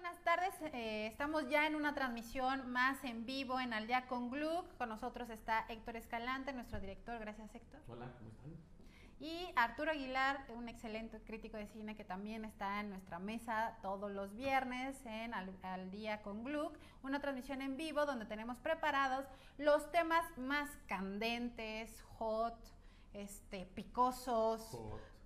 buenas tardes. Eh, estamos ya en una transmisión más en vivo en Al Día con Gluck. Con nosotros está Héctor Escalante, nuestro director. Gracias, Héctor. Hola, ¿cómo están? Y Arturo Aguilar, un excelente crítico de cine que también está en nuestra mesa todos los viernes en Al, Día con Gluck, una transmisión en vivo donde tenemos preparados los temas más candentes, hot, este, picosos,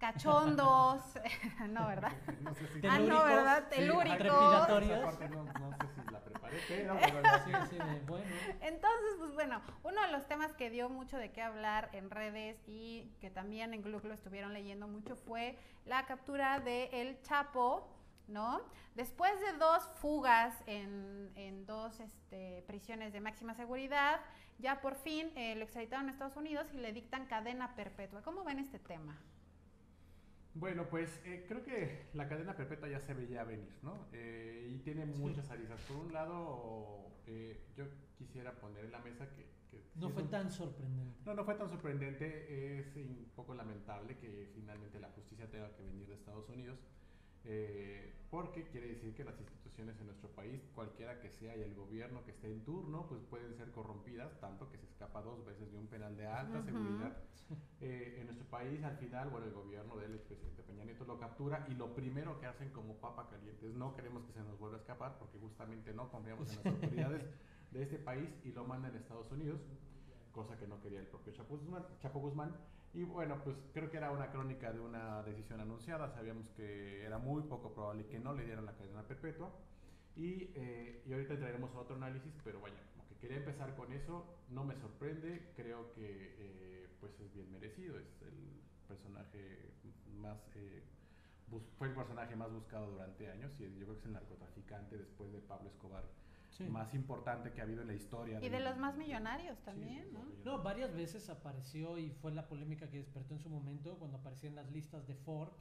cachondos, no, ¿verdad? No sé si ah, no, ¿verdad? Telúricos. Sí, no, no, sé si la preparé, pero sí, sí, bueno. Entonces, pues bueno, uno de los temas que dio mucho de qué hablar en redes y que también en Gluck lo estuvieron leyendo mucho fue la captura de El Chapo, ¿no? Después de dos fugas en, dos este, prisiones de máxima seguridad, ya por fin eh, lo extraditaron a Estados Unidos y le dictan cadena perpetua. ¿Cómo ven este tema? Bueno, pues eh, creo que la cadena perpetua ya se veía venir, ¿no? Eh, y tiene muchas aristas. Por un lado, yo quisiera poner en la mesa que... no fue tan sorprendente. No, no fue tan sorprendente. Es un poco lamentable que finalmente la justicia tenga que venir de Estados Unidos. Eh, porque quiere decir que las instituciones en nuestro país, cualquiera que sea y el gobierno que esté en turno, pues pueden ser corrompidas, tanto que se escapa dos veces de un penal de alta seguridad. Eh, en nuestro país, al final, bueno, el gobierno del expresidente Peña Nieto lo captura y lo primero que hacen como papa caliente es no queremos que se nos vuelva a escapar porque justamente no confiamos en las autoridades de este país y lo mandan a Estados Unidos, cosa que no quería el propio Chapo Guzmán. Chapo Guzmán y bueno, pues creo que era una crónica de una decisión anunciada, sabíamos que era muy poco probable que no le dieran la cadena perpetua. Y, eh, y ahorita traeremos otro análisis, pero vaya, como que quería empezar con eso, no me sorprende, creo que eh, pues es bien merecido, es el personaje más... Eh, fue el personaje más buscado durante años y yo creo que es el narcotraficante después de Pablo Escobar más importante que ha habido en la historia. Y de, los más millonarios también, ¿no? No, varias veces apareció y fue la polémica que despertó en su momento cuando aparecía en las listas de Forbes,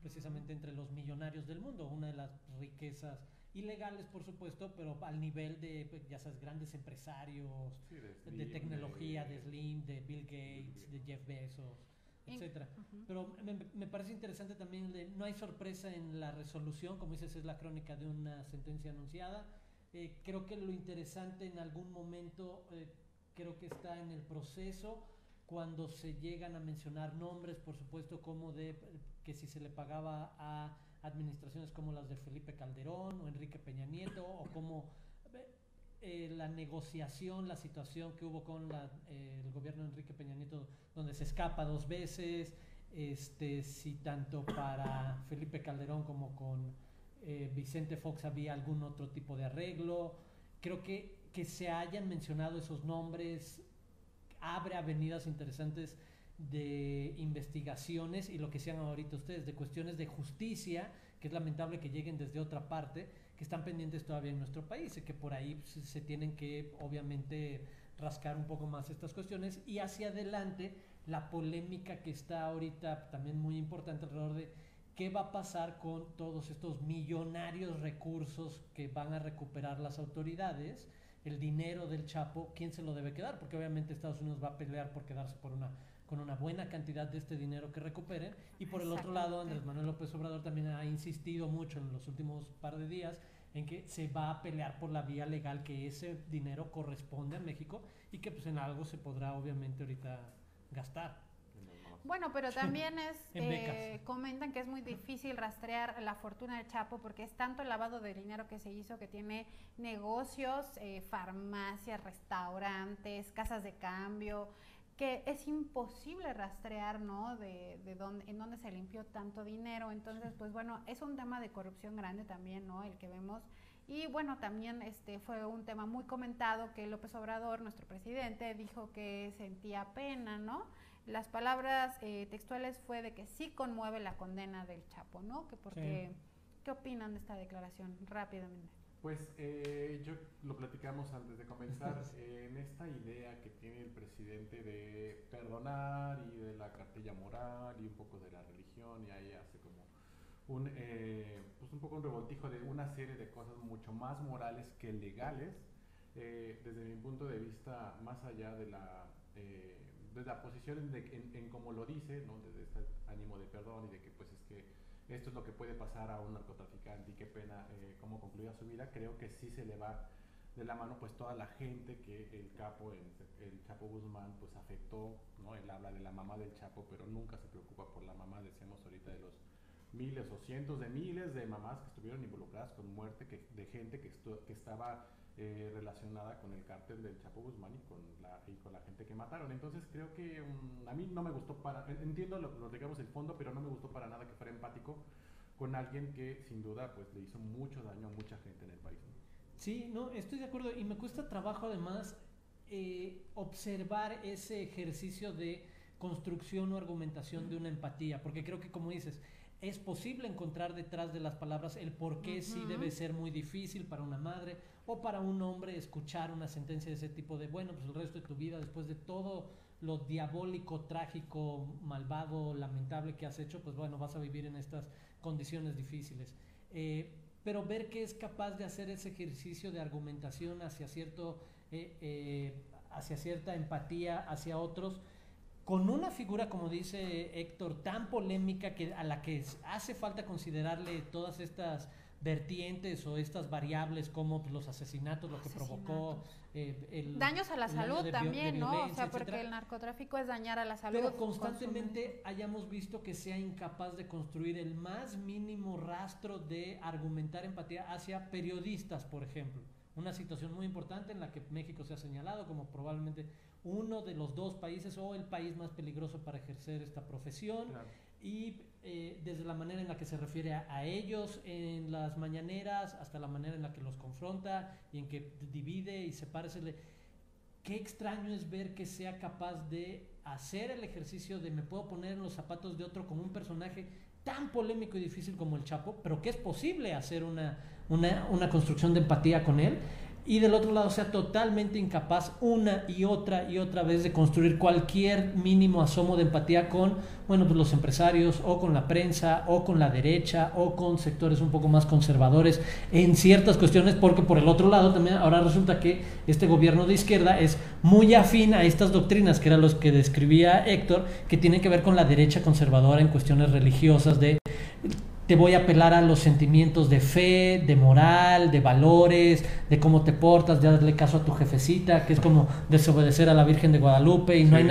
precisamente entre los millonarios del mundo, una de las riquezas ilegales, por supuesto, pero al nivel de, pues, ya sabes, grandes empresarios, de, tecnología, de, Slim, de Bill Gates, de Jeff Bezos etcétera. Pero me, me, parece interesante también, de, no hay sorpresa en la resolución, como dices, es la crónica de una sentencia anunciada eh, creo que lo interesante en algún momento, eh, creo que está en el proceso, cuando se llegan a mencionar nombres, por supuesto, como de que si se le pagaba a administraciones como las de Felipe Calderón o Enrique Peña Nieto, o como eh, la negociación, la situación que hubo con el gobierno de Enrique Peña Nieto, donde se escapa dos veces, este, si tanto para Felipe Calderón como con eh, Vicente Fox había algún otro tipo de arreglo. Creo que que se hayan mencionado esos nombres abre avenidas interesantes de investigaciones y lo que sean ahorita ustedes, de cuestiones de justicia, que es lamentable que lleguen desde otra parte, que están pendientes todavía en nuestro país y que por ahí se tienen que obviamente rascar un poco más estas cuestiones y hacia adelante la polémica que está ahorita también muy importante alrededor de ¿Qué va a pasar con todos estos millonarios recursos que van a recuperar las autoridades? El dinero del Chapo, ¿quién se lo debe quedar? Porque obviamente Estados Unidos va a pelear por quedarse por una, con una buena cantidad de este dinero que recuperen. Y por el otro lado, Andrés Manuel López Obrador también ha insistido mucho en los últimos par de días en que se va a pelear por la vía legal que ese dinero corresponde a México y que pues en algo se podrá obviamente ahorita gastar. Bueno, pero también es, eh, comentan que es muy difícil rastrear la fortuna del Chapo porque es tanto el lavado de dinero que se hizo que tiene negocios, eh, farmacias, restaurantes, casas de cambio, que es imposible rastrear, ¿no? De, de dónde, en dónde se limpió tanto dinero. Entonces, pues bueno, es un tema de corrupción grande también, ¿no? El que vemos. Y bueno, también este fue un tema muy comentado que López Obrador, nuestro presidente, dijo que sentía pena, ¿no? Las palabras eh, textuales fue de que sí conmueve la condena del Chapo, ¿no? Que porque, ¿Qué opinan de esta declaración rápidamente? Pues eh, yo lo platicamos antes de comenzar, en esta idea que tiene el presidente de perdonar y de la cartilla moral y un poco de la religión y ahí hace como un, eh, pues un poco un revoltijo de una serie de cosas mucho más morales que legales, desde mi punto de vista, más allá de la desde la posición en, en, como lo dice, ¿no? desde este ánimo de perdón y de que pues es que esto es lo que puede pasar a un narcotraficante y qué pena eh, cómo concluya su vida, creo que sí se le va de la mano pues toda la gente que el capo, el, el, Chapo Guzmán pues afectó, ¿no? Él habla de la mamá del Chapo, pero nunca se preocupa por la mamá, decíamos ahorita de los miles o cientos de miles de mamás que estuvieron involucradas con muerte, que, de gente que, que estaba eh, relacionada con el cártel del Chapo Guzmán y con, la, y con la gente que mataron. Entonces creo que um, a mí no me gustó para, entiendo lo, lo, digamos el fondo, pero no me gustó para nada que fuera empático con alguien que sin duda pues le hizo mucho daño a mucha gente en el país. Sí, no, estoy de acuerdo y me cuesta trabajo además eh, observar ese ejercicio de construcción o argumentación de una empatía, porque creo que como dices, es posible encontrar detrás de las palabras el por qué sí debe ser muy difícil para una madre o para un hombre escuchar una sentencia de ese tipo de, bueno, pues el resto de tu vida, después de todo lo diabólico, trágico, malvado, lamentable que has hecho, pues bueno, vas a vivir en estas condiciones difíciles. Eh, pero ver que es capaz de hacer ese ejercicio de argumentación hacia cierto, eh, eh, hacia cierta empatía hacia otros, con una figura, como dice Héctor, tan polémica que a la que hace falta considerarle todas estas vertientes o estas variables como pues, los asesinatos, lo que provocó eh, el daños a la salud también, ¿no? O sea, porque el narcotráfico es dañar a la salud. Pero constantemente hayamos visto que sea incapaz de construir el más mínimo rastro de argumentar empatía hacia periodistas, por ejemplo. Una situación muy importante en la que México se ha señalado como probablemente uno de los dos países o el país más peligroso para ejercer esta profesión. Y eh, desde la manera en la que se refiere a, ellos en las mañaneras hasta la manera en la que los confronta y en que divide y separa. Qué extraño es ver que sea capaz de hacer el ejercicio de me puedo poner en los zapatos de otro como un personaje tan polémico y difícil como el Chapo, pero que es posible hacer una, una, una construcción de empatía con él y del otro lado sea totalmente incapaz una y otra y otra vez de construir cualquier mínimo asomo de empatía con bueno pues los empresarios o con la prensa o con la derecha o con sectores un poco más conservadores en ciertas cuestiones porque por el otro lado también ahora resulta que este gobierno de izquierda es muy afín a estas doctrinas que eran los que describía Héctor que tienen que ver con la derecha conservadora en cuestiones religiosas de te voy a apelar a los sentimientos de fe, de moral, de valores, de cómo te portas, de darle caso a tu jefecita, que es como desobedecer a la Virgen de Guadalupe y no hay,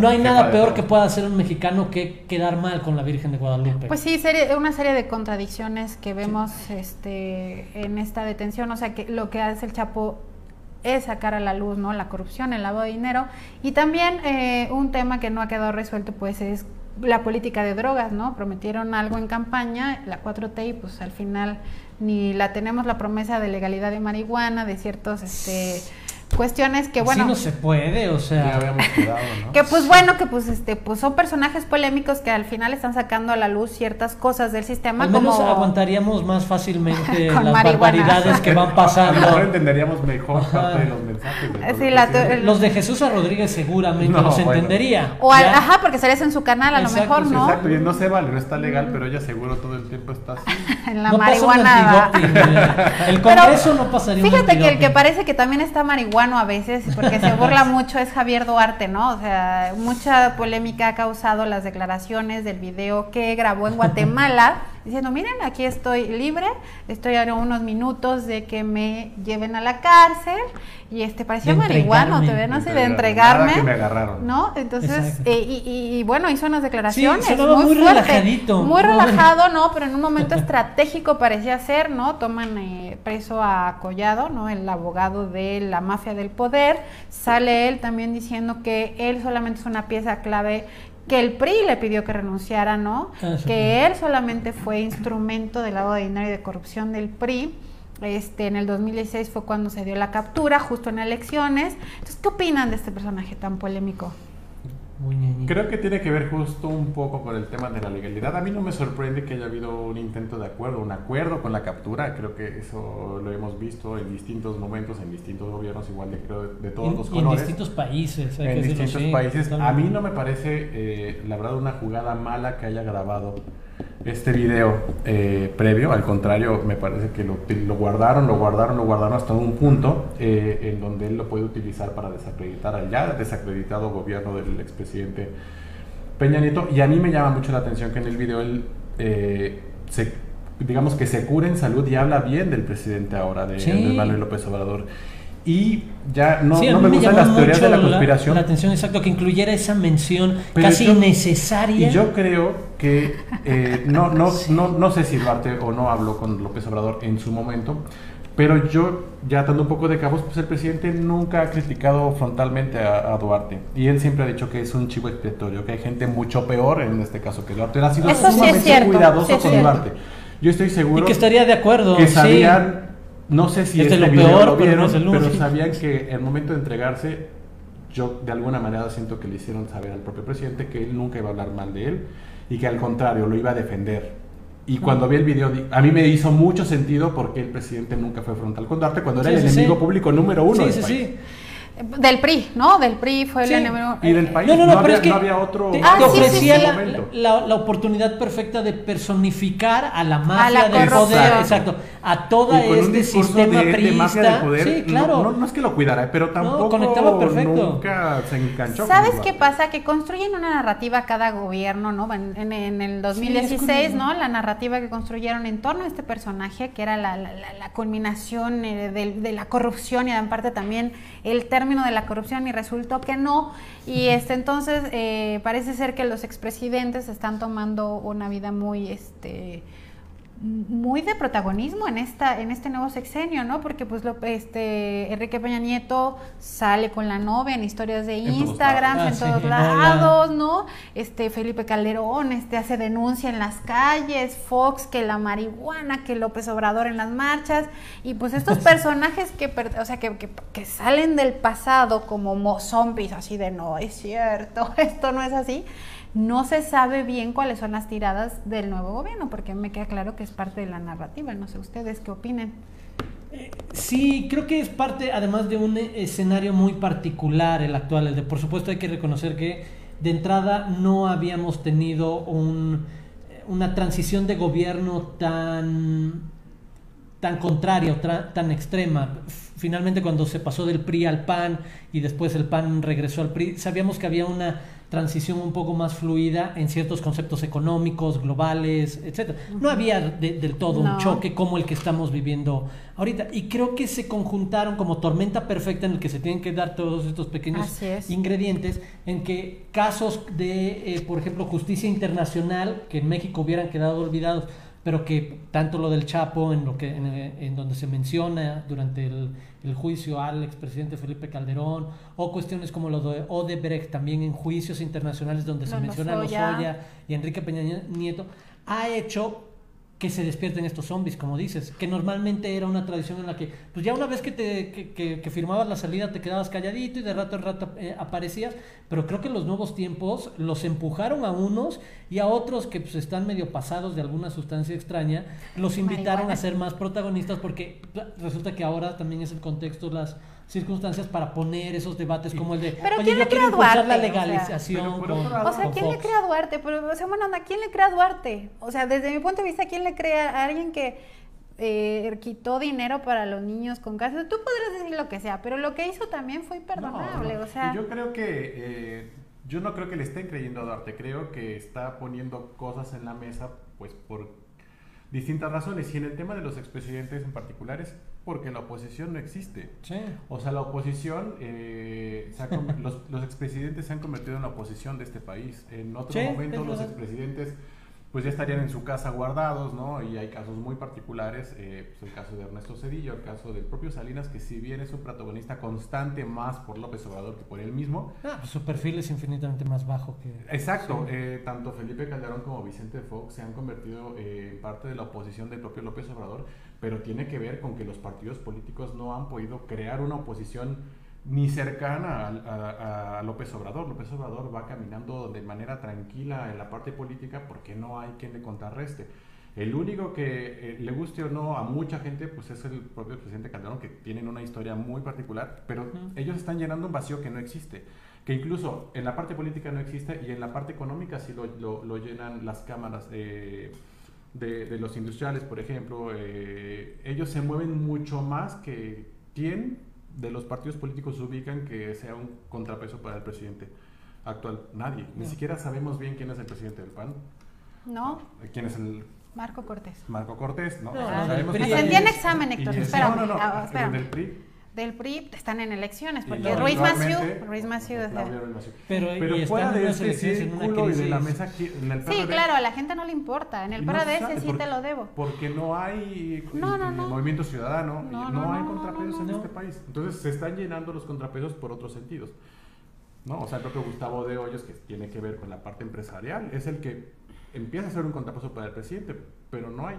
no hay nada peor que pueda hacer un mexicano que quedar mal con la Virgen de Guadalupe. Pues sí, serie, una serie de contradicciones que vemos este, en esta detención, o sea, que lo que hace el Chapo es sacar a la luz, ¿no? La corrupción, el lavado de dinero y también eh, un tema que no ha quedado resuelto, pues es la política de drogas, ¿no? Prometieron algo en campaña, la 4T, y pues al final ni la tenemos la promesa de legalidad de marihuana, de ciertos este cuestiones que bueno no se puede o sea. Que pues bueno que pues este pues son personajes polémicos que al final están sacando a la luz ciertas cosas del sistema al menos aguantaríamos más fácilmente las barbaridades que van pasando. Mejor entenderíamos mejor parte de los mensajes los de Jesús a. Rodríguez seguramente los entendería o ajá porque estarías en su canal a lo mejor no exacto y no se vale no está legal pero ella seguro todo el tiempo está así. En la marihuana el Congreso no pasaría fíjate que el que parece que también está marihuana a veces, porque se burla mucho, es Javier Duarte, ¿no? O sea, mucha polémica ha causado las declaraciones del video que grabó en Guatemala, diciendo, miren, aquí estoy libre, estoy a unos minutos de que me lleven a la cárcel, y este parecía marihuano, te no sé, de entregarme. me agarraron. ¿No? Entonces, eh, y, bueno, hizo unas declaraciones muy, muy relajadito. Muy relajado, ¿no? Pero en un momento estratégico parecía ser, ¿no? Toman eh, preso a Collado, ¿no? El abogado de la mafia del poder. Sale él también diciendo que él solamente es una pieza clave que el PRI le pidió que renunciara, ¿no? Ah, que él solamente fue instrumento del lavado de dinero y de corrupción del PRI este, en el 2016 fue cuando se dio la captura, justo en elecciones. Entonces, ¿qué opinan de este personaje tan polémico? Creo que tiene que ver justo un poco con el tema de la legalidad. A mí no me sorprende que haya habido un intento de acuerdo, un acuerdo con la captura. Creo que eso lo hemos visto en distintos momentos, en distintos gobiernos, igual de, creo, de todos los colores. En distintos países. en distintos países. A mí no me parece, eh, la verdad, una jugada mala que haya grabado este video eh, previo, al contrario, me parece que lo, lo, guardaron, lo guardaron, lo guardaron hasta un punto eh, en donde él lo puede utilizar para desacreditar al ya desacreditado gobierno del expresidente Peña Nieto. Y a mí me llama mucho la atención que en el video él eh, se, digamos que se cura en salud y habla bien del presidente ahora, de Andrés Manuel López Obrador. Y ya no, no me, gustan las teorías de la conspiración. La, atención, exacto, que incluyera esa mención casi innecesaria. Y yo creo que eh, no, no, no, no sé si Duarte o no habló con López Obrador en su momento, pero yo, ya dando un poco de cabos, pues el presidente nunca ha criticado frontalmente a, Duarte. Y él siempre ha dicho que es un chivo expiatorio, que hay gente mucho peor en este caso que Duarte. Él ha sido sumamente cuidadoso con Duarte. Yo estoy seguro. Y que estaría de acuerdo. Que sabían, no sé si es, lo peor, pero, pero sabían que el momento de entregarse, yo de alguna manera siento que le hicieron saber al propio presidente que él nunca iba a hablar mal de él y que al contrario lo iba a defender y cuando vi el video, a mí me hizo mucho sentido porque el presidente nunca fue frontal. Con Duarte cuando era el enemigo público número uno del país. Del PRI, ¿no? Del PRI fue el enemigo. Y del país. No, no, no, pero había, es que no había otro. Te, ah, ofrecía la, la, oportunidad perfecta de personificar a la mafia del poder. Exacto. A toda este sistema de, priista. mafia del poder. Sí, claro. No, no, es que lo cuidara, pero tampoco. conectaba perfecto. Nunca se enganchó. ¿Sabes qué pasa? Que construyen una narrativa cada gobierno, ¿no? En, en, el 2016, ¿no? La narrativa que construyeron en torno a este personaje, que era la, la culminación eh, de, de la corrupción y en parte también el término de la corrupción y resultó que no. Y este, entonces eh, parece ser que los expresidentes están tomando una vida muy, este, muy de protagonismo en esta en este nuevo sexenio, ¿no? Porque pues lo, este Enrique Peña Nieto sale con la novia en historias de Instagram, en todos lados, ah, ¿no? Este Felipe Calderón este hace denuncia en las calles, Fox que la marihuana, que López Obrador en las marchas y pues estos personajes que o sea que, que, salen del pasado como zombies así de no es cierto, esto no es así no se sabe bien cuáles son las tiradas del nuevo gobierno, porque me queda claro que es parte de la narrativa. No sé ustedes qué opinen. Eh, sí, creo que es parte, además de un escenario muy particular el actual. El de, por supuesto, hay que reconocer que de entrada no habíamos tenido un, una transición de gobierno tan tan contraria tan extrema. Finalmente cuando se pasó del PRI al PAN y después el PAN regresó al PRI, sabíamos que había una transición un poco más fluida en ciertos conceptos económicos, globales, etcétera. No había del todo un choque como el que estamos viviendo ahorita. Y creo que se conjuntaron como tormenta perfecta en el que se tienen que dar todos estos pequeños ingredientes, en que casos de, eh, por ejemplo, justicia internacional, que en México hubieran quedado olvidados, pero que tanto lo del Chapo, en, lo que, en donde se menciona durante el el juicio al expresidente Felipe Calderón, o cuestiones como lo de Odebrecht, también en juicios internacionales donde se menciona a Lozoya y Enrique Peña Nieto, ha hecho que se despierten estos zombies, como dices, que normalmente era una tradición en la que, pues ya una vez que te que, firmabas la salida te quedabas calladito y de rato en rato eh, aparecías, pero creo que los nuevos tiempos los empujaron a unos y a otros que pues están medio pasados de alguna sustancia extraña, los invitaron a ser más protagonistas porque resulta que ahora también es el contexto, las circunstancias para poner esos debates como el de pero quién le crea a Duarte la legalización o sea, quién le crea a Duarte pero o sea bueno anda quién le crea a Duarte o sea desde mi punto de vista quién le crea a alguien que eh, quitó dinero para los niños con cáncer tú podrías decir lo que sea pero lo que hizo también fue imperdonable o sea. yo creo que eh, yo no creo que le estén creyendo a Duarte creo que está poniendo cosas en la mesa pues por distintas razones y en el tema de los expresidentes en particulares porque la oposición no existe. O sea, la oposición, eh, los, los, expresidentes se han convertido en la oposición de este país. En otro momento los expresidentes pues ya estarían en su casa guardados, ¿no? Y hay casos muy particulares, eh, pues el caso de Ernesto Cedillo, el caso del propio Salinas, que si bien es un protagonista constante más por López Obrador que por él mismo. Ah, pues su perfil es infinitamente más bajo que... Exacto, eh, tanto Felipe Calderón como Vicente Fox se han convertido en parte de la oposición del propio López Obrador, pero tiene que ver con que los partidos políticos no han podido crear una oposición ni cercana a, López Obrador. López Obrador va caminando de manera tranquila en la parte política porque no hay quien le contrarreste. El único que eh, le guste o no a mucha gente, pues es el propio presidente Calderón, que tienen una historia muy particular, pero ellos están llenando un vacío que no existe, que incluso en la parte política no existe y en la parte económica sí lo, lo, llenan las cámaras. Eh, de, los industriales, por ejemplo, eh, ellos se mueven mucho más que quién de los partidos políticos ubican que sea un contrapeso para el presidente actual. Nadie. Ni siquiera sabemos bien quién es el presidente del PAN. No. ¿Quién es el Marco Cortés. Marco Cortés, ¿no? No, PRI. En examen, Héctor, espérame, No, no, no, ah, espérame. del PRI. Del PRI están en elecciones, porque Ruiz Massieu, Ruiz Massieu, o sea. Pero, Pero y fuera de este círculo y de la mesa en el Sí, claro, a la gente no le importa. En el no PRD se sabe sí te lo debo. Porque no hay No, no, no. movimiento ciudadano, No, no, no, hay no, contrapesos no, en no. este país. Entonces se están llenando los contrapesos por otros sentidos. ¿no? O sea, el propio Gustavo de Hoyos, que tiene que ver con la parte empresarial, es el que empieza a ser un contrapeso para el presidente, pero no hay.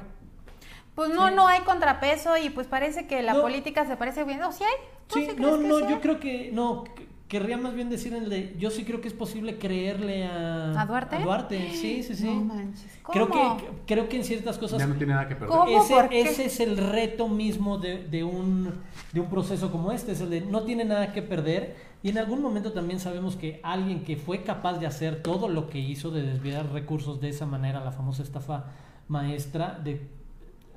Pues no, Sí. no hay contrapeso y pues parece que la No. política se parece bien. ¿O sí hay? ¿Tú Sí, sí no, no, yo creo que, no, que- querría más bien decir el de, yo sí creo que es posible creerle a... ¿A Duarte? sí, sí, sí. No manches. creo, que, creo que en ciertas cosas Ya no tiene nada que perder. ¿Cómo? ese, ese es el reto mismo de, de un, de un proceso como este, es el de no tiene nada que perder y en algún momento también sabemos que alguien que fue capaz de hacer todo lo que hizo, de desviar recursos de esa manera, la famosa estafa maestra, de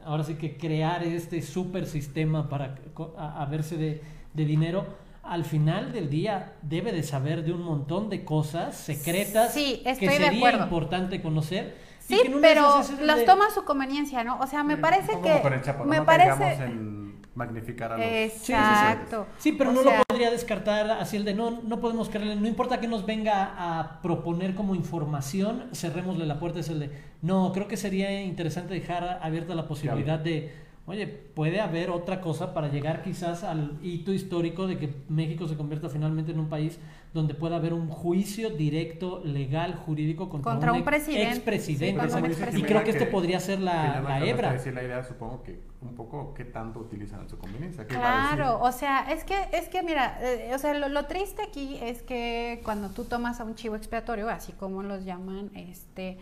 ahora sí que crear este super sistema para co- a, a verse de, de dinero, al final del día debe de saber de un montón de cosas secretas Sí, que estoy sería acuerdo. importante conocer. Sí, pero las de- toma a su conveniencia, ¿no? O sea, me parece Como que... con el Chapo, no me No parece... en magnificar a los... Exacto. Sí, pero O no sea, lo podría descartar así el de no, no podemos creerle, no importa que nos venga a proponer como información, cerrémosle la puerta, es el de no, creo que sería interesante dejar abierta la posibilidad de, oye, puede haber otra cosa para llegar quizás al hito histórico de que México se convierta finalmente en un país donde pueda haber un juicio directo, legal, jurídico contra, Contra un ex- presidente. expresidente. Sí, un y creo que esto Que- podría ser la, la hebra. decir la idea, supongo que un poco qué tanto utilizan en su conveniencia. Claro, o sea, es que, es que mira, eh, o sea, lo, lo triste aquí es que cuando tú tomas a un chivo expiatorio, así como los llaman, este,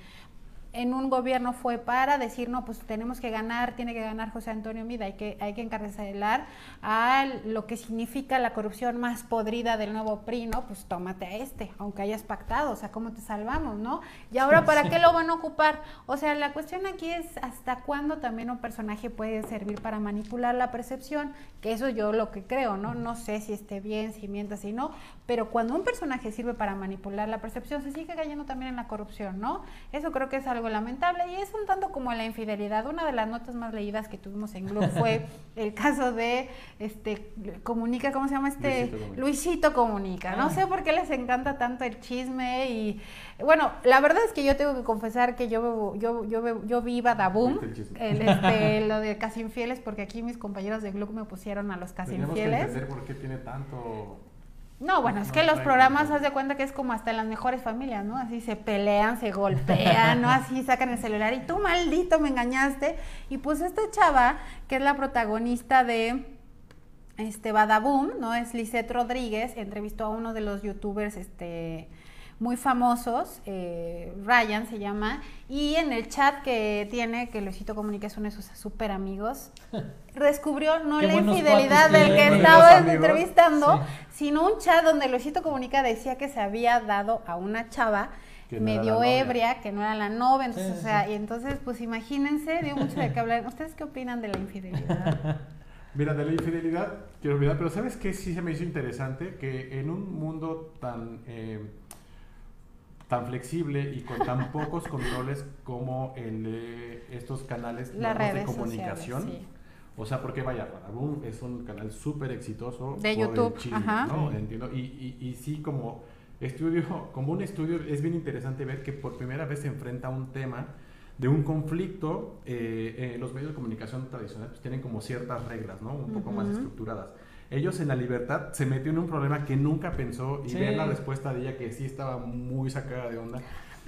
en un gobierno fue para decir, no, pues tenemos que ganar, tiene que ganar José Antonio Mida, hay que, hay que encarcelar a lo que significa la corrupción más podrida del nuevo PRI, ¿no? Pues tómate a este, aunque hayas pactado, o sea, ¿cómo te salvamos, no? Y ahora, ¿para qué lo van a ocupar? O sea, la cuestión aquí es hasta cuándo también un personaje puede servir para manipular la percepción, que eso yo lo que creo, ¿no? No sé si esté bien, si mienta, si no, pero cuando un personaje sirve para manipular la percepción, se sigue cayendo también en la corrupción, ¿no? Eso creo que es algo lamentable y es un tanto como la infidelidad. Una de las notas más leídas que tuvimos en Globo fue el caso de, este, Comunica, ¿cómo se llama este? Luisito Comunica. Luisito Comunica. No Ah. sé por qué les encanta tanto el chisme y, bueno, la verdad es que yo tengo que confesar que yo, yo, yo, yo vi Badaboom, el este, lo de Casi Infieles, porque aquí mis compañeros de Globo me pusieron a los Casi Tenemos que Infieles. entender por qué tiene tanto... No, bueno, es que los programas, haz de cuenta que es como hasta en las mejores familias, ¿no? Así se pelean, se golpean, ¿no? Así sacan el celular y tú, maldito, me engañaste. Y pues esta chava, que es la protagonista de este Badaboom, ¿no? Es Lisette Rodríguez, entrevistó a uno de los youtubers, este muy famosos, eh, Ryan se llama, y en el chat que tiene, que Luisito Comunica es uno de sus super amigos, descubrió no Qué la infidelidad del que estaba entrevistando, Sí. sino un chat donde Luisito Comunica decía que se había dado a una chava no medio ebria, que no era la novia, entonces, Sí, o sea, sí. y entonces, pues imagínense, dio mucho de qué hablar. ¿Ustedes qué opinan de la infidelidad? Mira, de la infidelidad, quiero olvidar, pero ¿sabes qué sí se me hizo interesante? Que en un mundo tan, eh, tan flexible y con tan pocos controles como el de estos canales de comunicación, sociales, sí. o sea, porque vaya, Badaboom es un canal súper exitoso De por el YouTube, chisme, ajá. ¿no? Sí. Entiendo. Y, y, y sí, como estudio, como un estudio, es bien interesante ver que por primera vez se enfrenta a un tema de un conflicto, eh, eh, los medios de comunicación tradicionales pues, tienen como ciertas reglas, ¿no? Un poco más estructuradas. Ellos en la libertad se metió en un problema que nunca pensó y Sí. ver la respuesta de ella que sí estaba muy sacada de onda.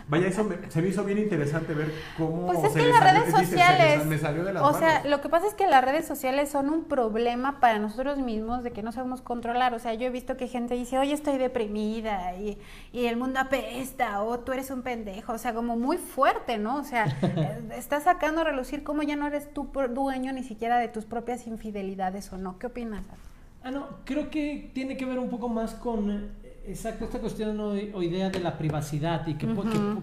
Vaya, eso me- se me hizo bien interesante ver cómo Pues es se que las salió- redes dice, se le sociales, sal- me salió de las o sea, manos. lo que pasa es que las redes sociales son un problema para nosotros mismos de que no sabemos controlar. O sea, yo he visto que gente dice, oye, estoy deprimida y, y el mundo apesta o tú eres un pendejo. O sea, como muy fuerte, ¿no? O sea, eh, estás sacando a relucir cómo ya no eres tú dueño ni siquiera de tus propias infidelidades o no. ¿Qué opinas? Ah, no, creo que tiene que ver un poco más con, eh, exacto, esta cuestión o, o idea de la privacidad y que,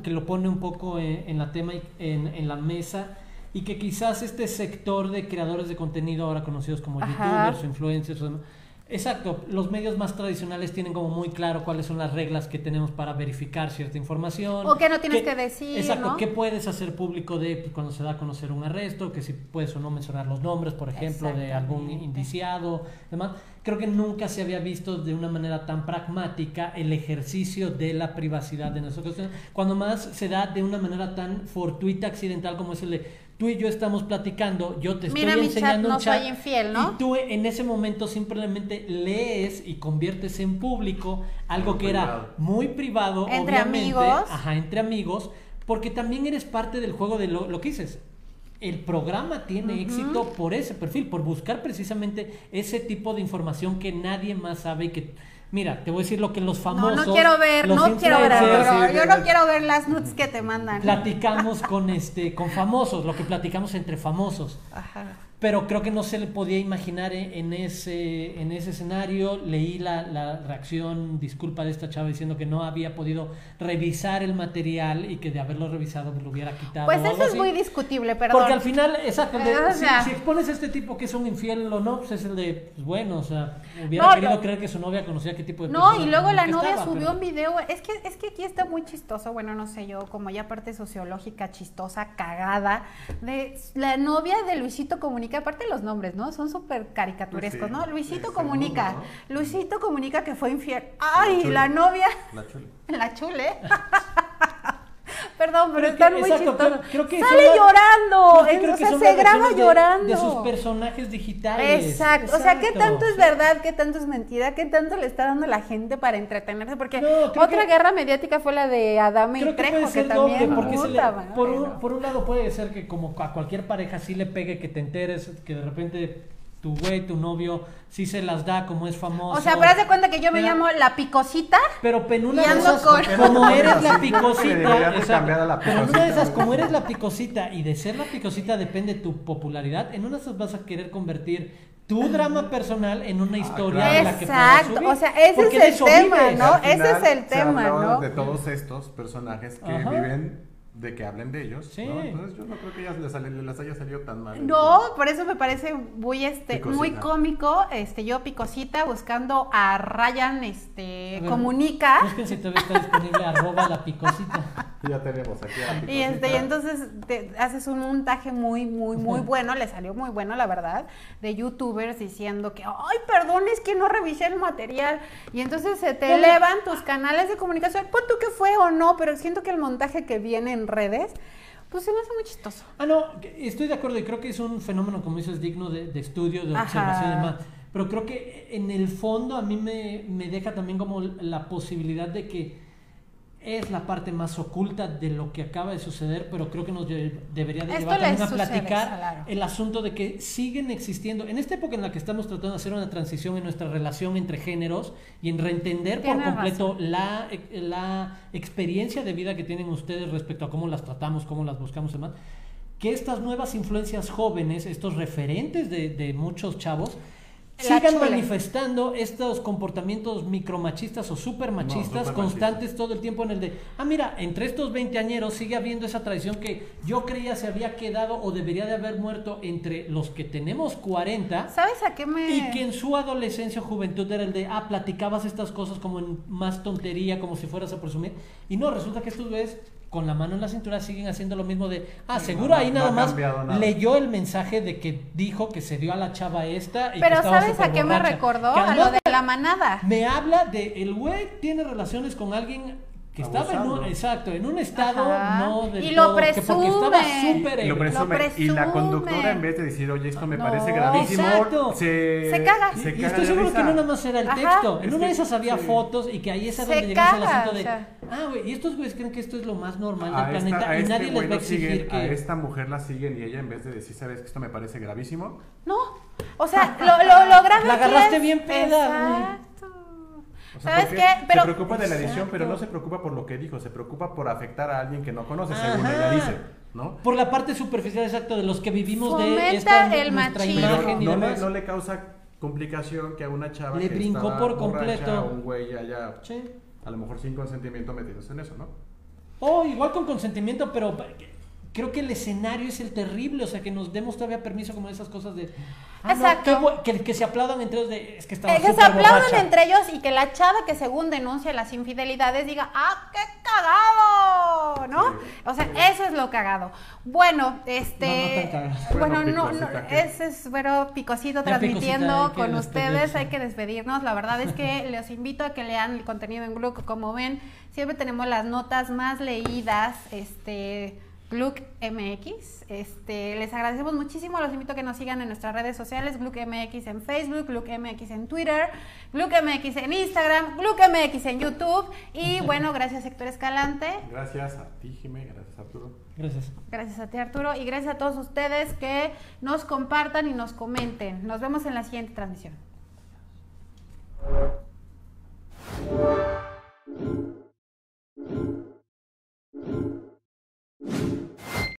que- lo pone un poco en, en la tema, y- en, en la mesa y que quizás este sector de creadores de contenido ahora conocidos como Ajá. youtubers o influencers o demás, Exacto, los medios más tradicionales tienen como muy claro cuáles son las reglas que tenemos para verificar cierta información. O qué no tienes que decir. Exacto, qué puedes hacer público de pues, cuando se da a conocer un arresto, que si puedes o no mencionar los nombres, por ejemplo, de algún indiciado, demás. Creo que nunca se había visto de una manera tan pragmática el ejercicio de la privacidad de nosotros. Cuando más se da de una manera tan fortuita, accidental como es el de tú y yo estamos platicando, yo te estoy enseñando un chat, infiel, ¿no? y tú en ese momento simplemente lees y conviertes en público algo que era muy privado, entre amigos, ajá, entre amigos, porque también eres parte del juego de lo, que dices. El programa tiene éxito por ese perfil, por buscar precisamente ese tipo de información que nadie más sabe y que Mira, te voy a decir lo que los famosos. No, no quiero ver, no quiero ver, yo no quiero ver las nudes que te mandan. Platicamos con este, con famosos, lo que platicamos entre famosos. Ajá pero creo que no se le podía imaginar en ese, en ese escenario. Leí la, la, reacción, disculpa de esta chava diciendo que no había podido revisar el material y que de haberlo revisado lo hubiera quitado. Pues eso es muy discutible, perdón. Porque al final, exacto, eh, si, expones a este tipo que es un infiel o no, pues es el de, pues bueno, o sea, hubiera querido creer que su novia conocía qué tipo de No, y luego la novia subió un video, es que, es que aquí está muy chistoso, bueno, no sé yo, como ya parte sociológica, chistosa, cagada, de la novia de Luisito Comunica que aparte los nombres, ¿no? Son súper caricaturescos, ¿no? Luisito comunica, Luisito comunica que fue infiel. ¡Ay, la, novia! La chule. La chule. Perdón, pero, están muy exacto, creo que Sale llorando, o sea, se graba llorando. De, sus personajes digitales. Exacto. o sea, ¿qué tanto es verdad, qué tanto es mentira, qué tanto le está dando la gente para entretenerse? Porque otra guerra mediática fue la de Adame y Trejo, que, también porque por, un, por un lado puede ser que como a cualquier pareja sí le pegue que te enteres, que de repente tu güey, tu novio, sí se las da como es famoso. O sea, pero haz de cuenta que yo me llamo la picosita. Pero en una de esas, como eres la picosita, pero en una de esas, como eres la picosita y de ser la picosita depende tu popularidad, en una de esas vas a querer convertir tu drama personal en una ah, historia en la que Exacto, o sea, ese es el tema, ¿no? Ese es el tema, ¿no? De todos estos personajes que viven de que hablen de ellos. Sí. Entonces yo no creo que les, les, haya salido tan mal. No, por eso me parece muy este muy cómico, este yo picosita buscando a Ryan este comunica. Busquen si todavía está disponible arroba la picosita. Ya tenemos aquí a la picosita. Y este y entonces te haces un montaje muy muy muy bueno, le salió muy bueno la verdad, de youtubers diciendo que ay, perdón, es que no revisé el material y entonces se te elevan tus canales de comunicación. Pues tú que fue o no, pero siento que el montaje que viene en redes, pues se me hace muy chistoso. Ah, no, estoy de acuerdo y creo que es un fenómeno, como dices, digno de, estudio, de observación y demás. Pero creo que en el fondo a mí me, me deja también como la posibilidad de que es la parte más oculta de lo que acaba de suceder, pero creo que nos debería de llevar también a platicar el asunto de que siguen existiendo, en esta época en la que estamos tratando de hacer una transición en nuestra relación entre géneros y en reentender por completo la, la experiencia de vida que tienen ustedes respecto a cómo las tratamos, cómo las buscamos y demás, que estas nuevas influencias jóvenes, estos referentes de, de muchos chavos, sigan manifestando estos comportamientos micromachistas o supermachistas constantes todo el tiempo en el de, ah, mira, entre estos 20 añeros sigue habiendo esa tradición que yo creía se había quedado o debería de haber muerto entre los que tenemos 40. ¿Sabes a qué me...? Y que en su adolescencia o juventud era el de, ah, platicabas estas cosas como en más tontería, como si fueras a presumir. Y no, resulta que estos ves con la mano en la cintura siguen haciendo lo mismo de, ah, seguro ahí nada más leyó el mensaje de que dijo que se dio a la chava esta. Y Pero ¿sabes a qué me recordó? A lo de la manada. Me habla de, el güey tiene relaciones con alguien que estaba en un, exacto, en un estado no de y lo presume. porque estaba súper lo, presume. Y la conductora en vez de decir, oye, esto me parece gravísimo, se, se caga. Se y estoy seguro que no nada más era el texto. En una de esas había fotos y que ahí es a donde llegamos al asunto de, ah, güey, y estos güeyes creen que esto es lo más normal del planeta y este nadie les va a exigir que... A esta mujer la siguen y ella en vez de decir, ¿sabes que esto me parece gravísimo? No, o sea, lo, lo, lo grave La agarraste bien peda. ¿Sabes qué? Pero, se preocupa de la edición, pero no se preocupa por lo que dijo, se preocupa por afectar a alguien que no conoce, según ella dice, ¿no? Por la parte superficial, exacto, de los que vivimos de esta el imagen no, le, no le causa complicación que a una chava le brincó por completo. a un güey allá, a lo mejor sin consentimiento metidos en eso, ¿no? Oh, igual con consentimiento, pero creo que el escenario es el terrible, o sea, que nos demos todavía permiso como esas cosas de... Ah, Exacto. que, que, se aplaudan entre ellos de... Es que, estaba eh, que se aplaudan entre ellos y que la chava que según denuncia las infidelidades diga, ¡ah, qué cagado! ¿No? O sea, eso es lo cagado. Bueno, este... bueno, no, no, ese es, bueno, picosito transmitiendo con ustedes, hay que despedirnos. La verdad es que les invito a que lean el contenido en Gluck, como ven, siempre tenemos las notas más leídas, este GluckMX. Este, les agradecemos muchísimo, los invito a que nos sigan en nuestras redes sociales, GluckMX en Facebook, GluckMX en Twitter, GluckMX en Instagram, GluckMX en YouTube. Y bueno, gracias Héctor Escalante. Gracias a ti, Jimé, gracias Arturo. Gracias. Gracias a ti, Arturo, y gracias a todos ustedes que nos compartan y nos comenten. Nos vemos en la siguiente transmisión. Thank. あ!